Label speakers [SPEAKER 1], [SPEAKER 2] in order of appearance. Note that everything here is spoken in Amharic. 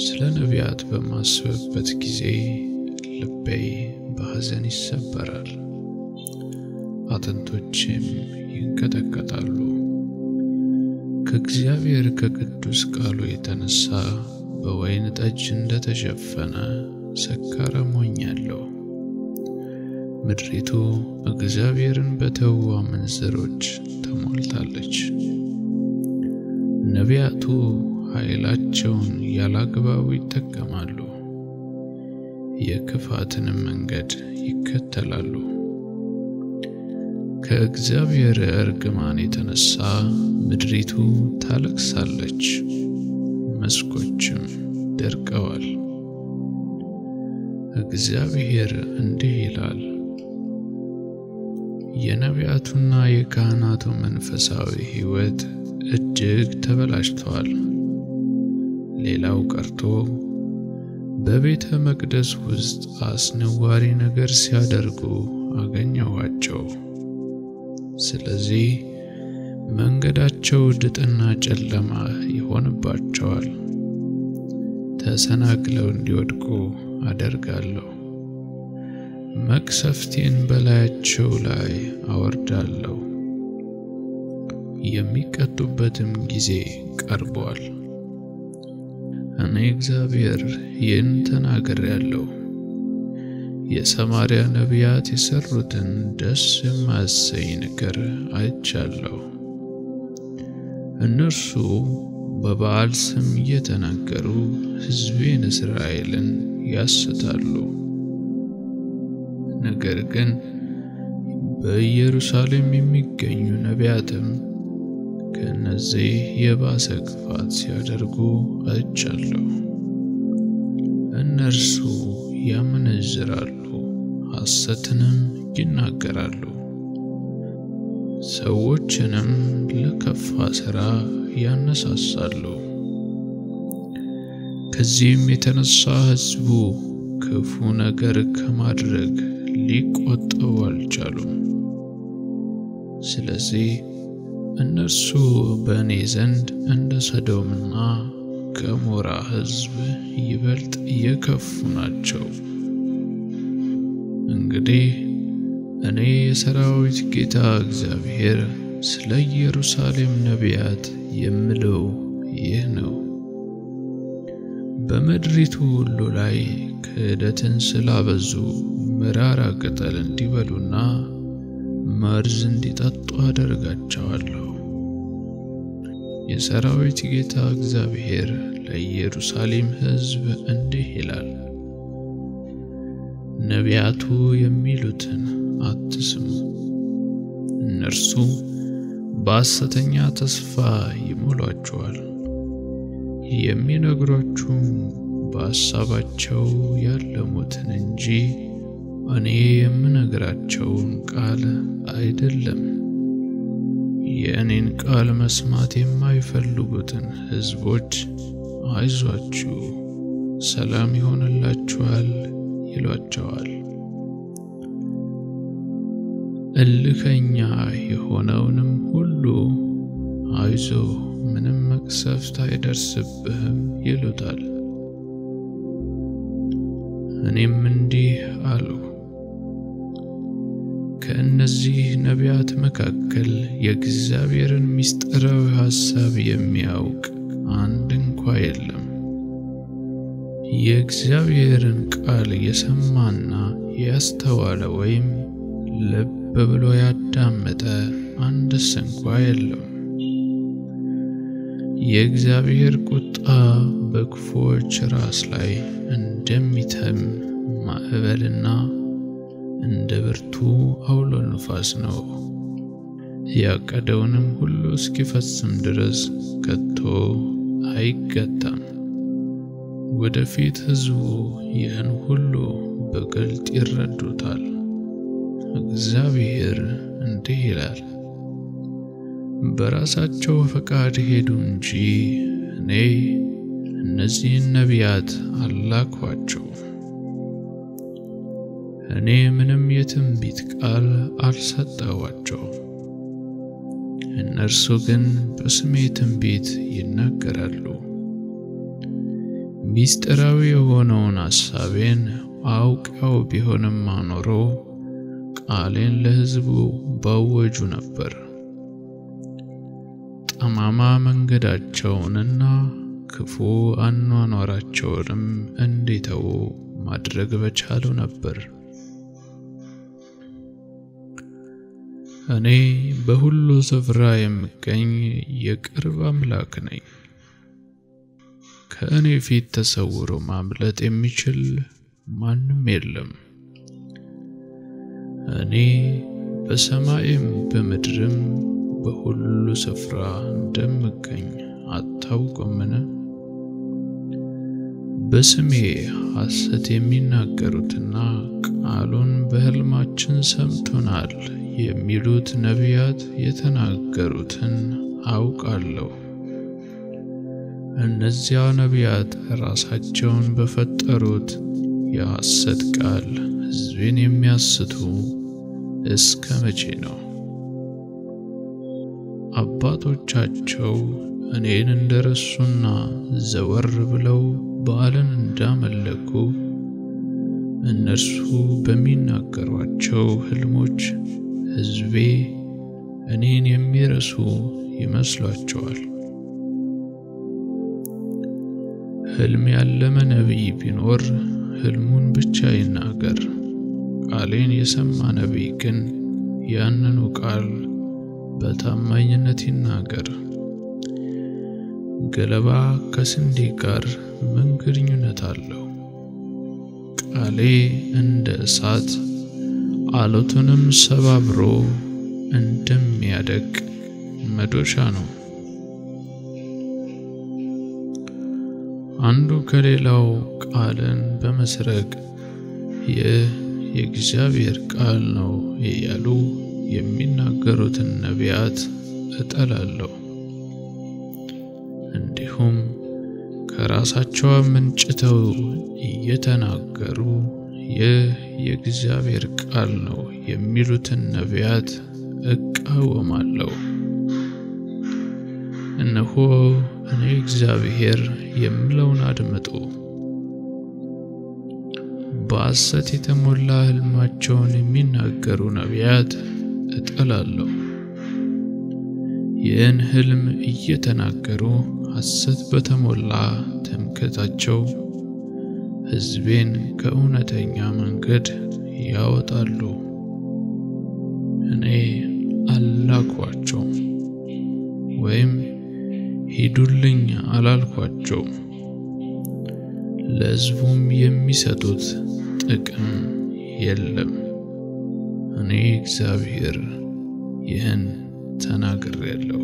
[SPEAKER 1] ስለ ነቢያት በማስብበት ጊዜ ልቤ በሐዘን ይሰበራል፣ አጥንቶቼም ይንቀጠቀጣሉ። ከእግዚአብሔር ከቅዱስ ቃሉ የተነሳ በወይን ጠጅ እንደተሸፈነ ሰካራም ሆኛለሁ። ምድሪቱ እግዚአብሔርን በተዉ አመንዝሮች ተሞልታለች። ነቢያቱ ኃይላቸውን ያላግባቡ ይጠቀማሉ፣ የክፋትንም መንገድ ይከተላሉ። ከእግዚአብሔር እርግማን የተነሳ ምድሪቱ ታለቅሳለች፣ መስኮችም ደርቀዋል። እግዚአብሔር እንዲህ ይላል፣ የነቢያቱና የካህናቱ መንፈሳዊ ሕይወት እጅግ ተበላሽተዋል። ሌላው ቀርቶ በቤተ መቅደስ ውስጥ አስነዋሪ ነገር ሲያደርጉ አገኘኋቸው። ስለዚህ መንገዳቸው ድጥና ጨለማ ይሆንባቸዋል፣ ተሰናክለው እንዲወድቁ አደርጋለሁ። መቅሰፍቴን በላያቸው ላይ አወርዳለሁ፣ የሚቀጡበትም ጊዜ ቀርቧል። እኔ እግዚአብሔር ይህን ተናግሬአለሁ። የሰማርያ ነቢያት የሰሩትን ደስ የማያሰኝ ነገር አይቻለሁ። እነርሱ በበዓል ስም እየተናገሩ ሕዝቤን እስራኤልን ያስታሉ። ነገር ግን በኢየሩሳሌም የሚገኙ ነቢያትም ከእነዚህ የባሰ ክፋት ሲያደርጉ አይቻለሁ። እነርሱ ያመነዝራሉ፣ ሐሰትንም ይናገራሉ፣ ሰዎችንም ለከፋ ሥራ ያነሳሳሉ። ከዚህም የተነሳ ሕዝቡ ክፉ ነገር ከማድረግ ሊቆጠቡ አልቻሉም። ስለዚህ እነርሱ በእኔ ዘንድ እንደ ሰዶምና ገሞራ ሕዝብ ይበልጥ የከፉ ናቸው። እንግዲህ እኔ የሰራዊት ጌታ እግዚአብሔር ስለ ኢየሩሳሌም ነቢያት የምለው ይህ ነው። በምድሪቱ ሁሉ ላይ ክህደትን ስላበዙ መራራ ቅጠል እንዲበሉና መርዝ እንዲጠጡ አደርጋቸዋለሁ። የሰራዊት ጌታ እግዚአብሔር ለኢየሩሳሌም ሕዝብ እንዲህ ይላል፣ ነቢያቱ የሚሉትን አትስሙ። እነርሱ በሐሰተኛ ተስፋ ይሞሏችኋል። የሚነግሯችሁም በሐሳባቸው ያለሙትን እንጂ እኔ የምነግራቸውን ቃል አይደለም። የእኔን ቃል መስማት የማይፈልጉትን ሕዝቦች አይዟችሁ፣ ሰላም ይሆንላችኋል ይሏቸዋል። እልከኛ የሆነውንም ሁሉ አይዞ፣ ምንም መቅሰፍት አይደርስብህም ይሉታል። እኔም እንዲህ አልሁ፣ ከእነዚህ ነቢያት መካከል የእግዚአብሔርን ምስጢራዊ ሐሳብ የሚያውቅ አንድ እንኳ የለም። የእግዚአብሔርን ቃል የሰማና ያስተዋለ ወይም ልብ ብሎ ያዳመጠ አንድስ እንኳ የለም። የእግዚአብሔር ቁጣ በክፉዎች ራስ ላይ እንደሚተም ማዕበልና እንደ ብርቱ አውሎ ነፋስ ነው። ያቀደውንም ሁሉ እስኪፈጽም ድረስ ከቶ አይገታም። ወደፊት ሕዝቡ ይህን ሁሉ በግልጥ ይረዱታል። እግዚአብሔር እንዲህ ይላል፣ በራሳቸው ፈቃድ ሄዱ እንጂ እኔ እነዚህን ነቢያት አላኳቸው። እኔ ምንም የትንቢት ቃል አልሰጠዋቸውም። እነርሱ ግን በስሜ ትንቢት ይናገራሉ። ሚስጥራዊ የሆነውን ሐሳቤን አውቀው ቢሆንም አኖሮ ቃሌን ለሕዝቡ ባወጁ ነበር። ጠማማ መንገዳቸውንና ክፉ አኗኗራቸውንም እንዲተዉ ማድረግ በቻሉ ነበር። እኔ በሁሉ ስፍራ የምገኝ የቅርብ አምላክ ነኝ። ከእኔ ፊት ተሰውሮ ማምለጥ የሚችል ማንም የለም። እኔ በሰማይም በምድርም በሁሉ ስፍራ እንደምገኝ አታውቁምን? በስሜ ሐሰት የሚናገሩትና ቃሉን በሕልማችን ሰምቶናል የሚሉት ነቢያት የተናገሩትን አውቃለሁ። እነዚያ ነቢያት ራሳቸውን በፈጠሩት የሐሰት ቃል ሕዝቤን የሚያስቱ እስከ መቼ ነው? አባቶቻቸው እኔን እንደረሱና ዘወር ብለው በዓልን እንዳመለኩ እነርሱ በሚናገሯቸው ሕልሞች ሕዝቤ እኔን የሚረሱ ይመስሏቸዋል። ሕልም ያለመ ነቢይ ቢኖር ሕልሙን ብቻ ይናገር። ቃሌን የሰማ ነቢይ ግን ያንኑ ቃል በታማኝነት ይናገር። ገለባ ከስንዴ ጋር ምን ግንኙነት አለው? ቃሌ እንደ እሳት አለቱንም ሰባብሮ እንደሚያደቅ መዶሻ ነው። አንዱ ከሌላው ቃልን በመስረቅ ይህ የእግዚአብሔር ቃል ነው እያሉ የሚናገሩትን ነቢያት እጠላለሁ። እንዲሁም ከራሳቸው አመንጭተው እየተናገሩ ይህ የእግዚአብሔር ቃል ነው የሚሉትን ነቢያት እቃወማለሁ። እነሆ እኔ እግዚአብሔር የምለውን አድምጡ። በሐሰት የተሞላ ሕልማቸውን የሚናገሩ ነቢያት እጠላለሁ። ይህን ሕልም እየተናገሩ ሐሰት በተሞላ ትምክህታቸው ሕዝቤን ከእውነተኛ መንገድ ያወጣሉ። እኔ አላኳቸው ወይም ሂዱልኝ አላልኳቸው። ለሕዝቡም የሚሰጡት ጥቅም የለም። እኔ እግዚአብሔር ይህን ተናግሬያለሁ።